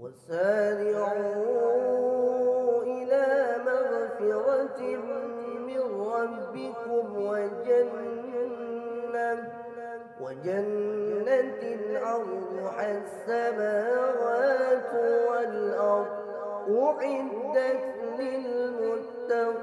وسارعوا إلى مغفرة من ربكم وجنة وجنة السماوات والأرض أعدت للمتقين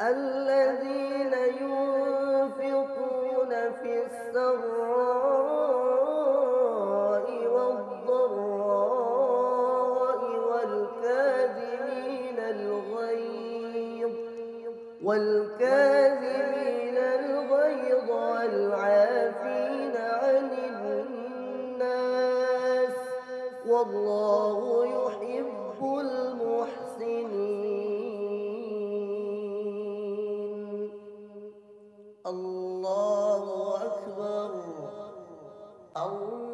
الذين ينفقون في السراء والكاذبين الغيظ والعافين عن الناس والله يحب المحسنين. الله أكبر. الله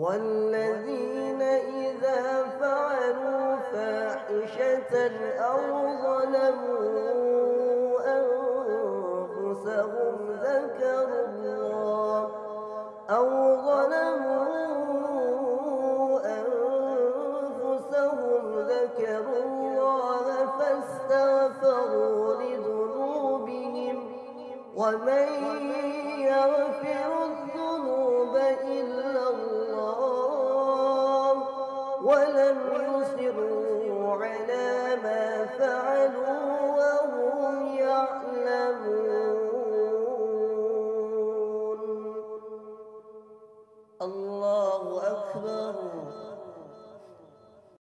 والذين إذا فعلوا فاحشة أو ظلموا أنفسهم ذكروا الله أو ظلموا أنفسهم ذكروا الله فاستغفروا لذنوبهم ومن يغفر الذنوب إلا الله ولم يصروا على ما فعلوا وهم يعلمون. الله أكبر.